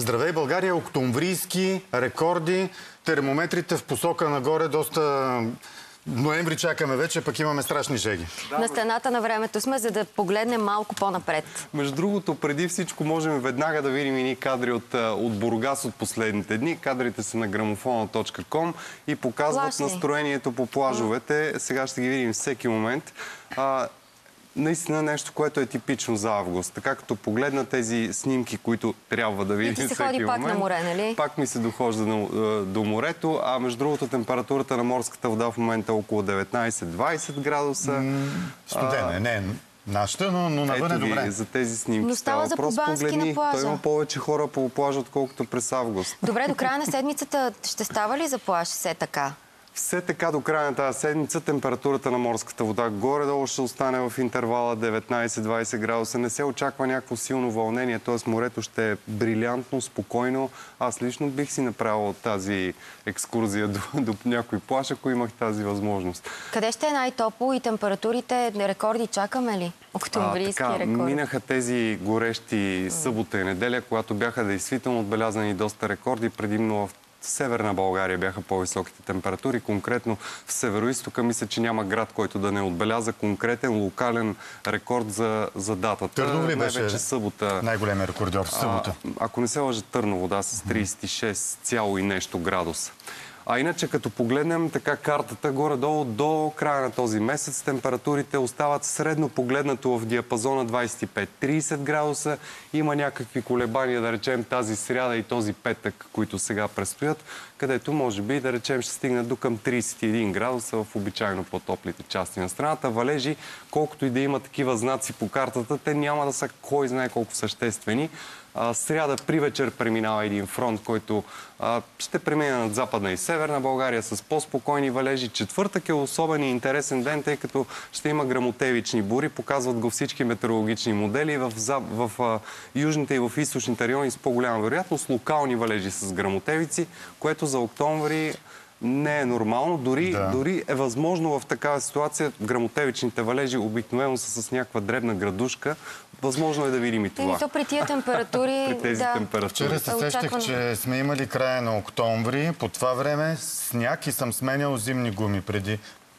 Здравей България, октомврийски рекорди, термометрите в посока нагоре, доста ноември чакаме вече, пък имаме страшни жеги. На стената на времето сме, за да погледнем малко по-напред. Между другото, преди всичко можем веднага да видим и кадри от, от Бургас от последните дни. Кадрите са на грамофона.com и показват Плашни. настроението по плажовете. Сега ще ги видим всеки момент. А, наистина нещо, което е типично за август. Така като погледна тези снимки, които трябва да видим ти се всеки ходи пак момент, на море, нали? Пак ми се дохожда до, до морето, а между другото температурата на морската вода в момента е около 19-20 градуса. Студена е, не нашата, но, но навън е добре. ви, за тези снимки. Но става за по-бански на Погледни, плажа. Той има повече хора по плажа, отколкото през август. Добре, до края на седмицата ще става ли за плаж все така? Все така до края на тази седмица температурата на морската вода горе-долу ще остане в интервала 19-20 градуса. Не се очаква някакво силно вълнение, т.е. морето ще е брилянтно, спокойно. Аз лично бих си направил тази екскурзия до, до някой плаш, ако имах тази възможност. Къде ще е най-топло и температурите, рекорди чакаме ли? Октомврийски така, рекорд. Минаха тези горещи събота и неделя, когато бяха действително отбелязани доста рекорди, предимно в Северна България бяха по-високите температури. Конкретно в Североистока мисля, че няма град, който да не отбеляза конкретен локален рекорд за, за датата. Търново ли беше Най-вече събота. най-големия рекордьор в събота? А, ако не се лъжа Търново, да, с 36 цяло и нещо градуса. А иначе, като погледнем така картата, горе-долу до края на този месец, температурите остават средно погледнато в диапазона 25-30 градуса. Има някакви колебания, да речем, тази сряда и този петък, които сега предстоят, където може би, да речем, ще стигнат до към 31 градуса в обичайно по-топлите части на страната. Валежи, колкото и да има такива знаци по картата, те няма да са кой знае колко съществени. Сряда при вечер преминава един фронт, който ще премине над Западна и Северна България с по-спокойни валежи. Четвъртък е особен и интересен ден, тъй като ще има грамотевични бури. Показват го всички метеорологични модели в, в южните и в източните райони с по-голяма вероятност. Локални валежи с грамотевици, което за октомври не е нормално. Дори, Да. дори е възможно в такава ситуация грамотевичните валежи обикновено са с някаква дребна градушка. Възможно е да видим и това. Еми, то при тия температури... При тези да. температури. Вчера се сещах, очаквано. че сме имали края на октомври. По това време сняг и съм сменял зимни гуми преди,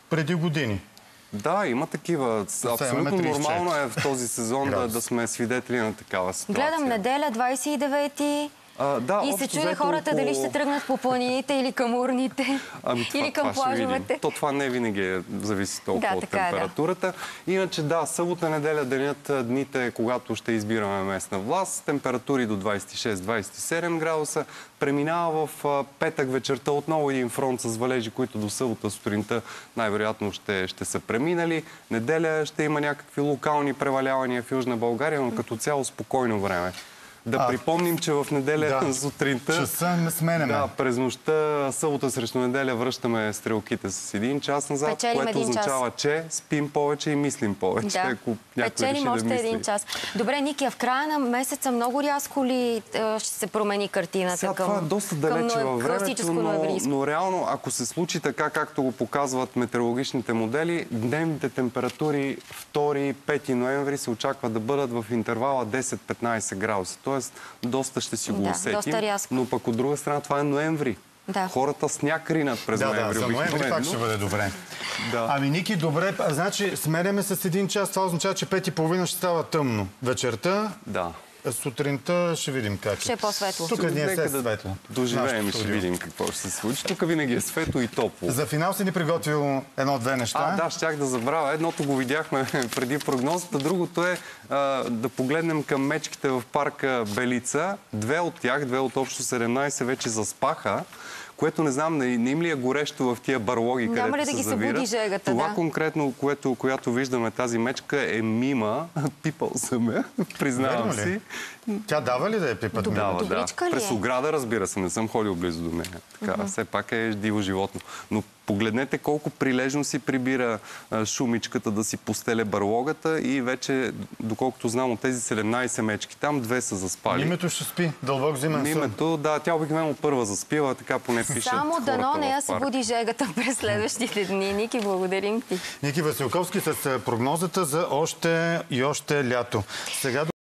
преди години. Да, има такива. Абсолютно имаме 34 нормално е в този сезон да, да сме свидетели на такава ситуация. Гледам неделя, 29-ти. А, да, И се взето хората дали около- ще тръгнат по планините или към урните, Ами, това, или към това плажовете. То това не винаги е, зависи толкова Да, от е, да. температурата. Иначе да, събота, неделя, денят, дните, когато ще избираме местна власт, температури до 26-27 градуса. Преминава в петък вечерта отново един фронт с валежи, които до събота сутринта най-вероятно ще, ще са преминали. Неделя ще има някакви локални превалявания в Южна България, но като цяло спокойно време. Да А, припомним, че в неделя Да. сутринта... Часа не сменяме. Да, през нощта, събота срещу неделя връщаме стрелките с един час назад, Печелим което един час. означава, че спим повече и мислим повече. Да, Ако някой печелим реши още да мисли. един час. Добре, Ники, в края на месеца много рязко ли е, ще се промени картината Сега към това е доста далече към във времето, но, но реално, ако се случи така, както го показват метеорологичните модели, дневните температури 2-5 ноември се очаква да бъдат в интервала 10-15 градуса. Тоест, доста ще си го Да, усетим. доста рязко. Но пък от друга страна, това е ноември. Да. Хората сняг ринат през Да, да, ноември. за ноември пак ще бъде добре. Да. Ами, Ники, добре, значи сменяме с един час. Това означава, че пет и половина ще става тъмно. Вечерта, Да. Сутринта ще видим как Ще е по-светло. Тук ни е Нека все светло. Доживеем и ще видим какво ще се случи. Тук винаги е светло и топло. За финал си ни приготвил едно-две неща. А, да, щях да забравя. Едното го видяхме преди прогнозата, другото е а, да погледнем към мечките в парка Белица. Две от тях, две от общо 17 вече заспаха, което не знам, не, не им ли е горещо в тия барлоги, Няма където ли да се ги събуди завират. жегата, Това да. конкретно, което, която виждаме тази мечка е мима. Пипал съм я, признавам Верно ли? си. Тя дава ли да е пипат ми? Дава, да. Е? През ограда, разбира се, не съм ходил близо до нея. Така, все пак е диво животно. Но погледнете колко прилежно си прибира шумичката да си постеле барлогата и вече, доколкото знам от тези 17 мечки, там две са заспали. Името ще спи. Дълбок зимен сън. Мимето, да, тя обикновено първа заспива, така поне пишат Само дано не я парка. събуди жегата през следващите дни. Ники, благодарим ти. Ники Василковски с прогнозата за още и още лято. Сега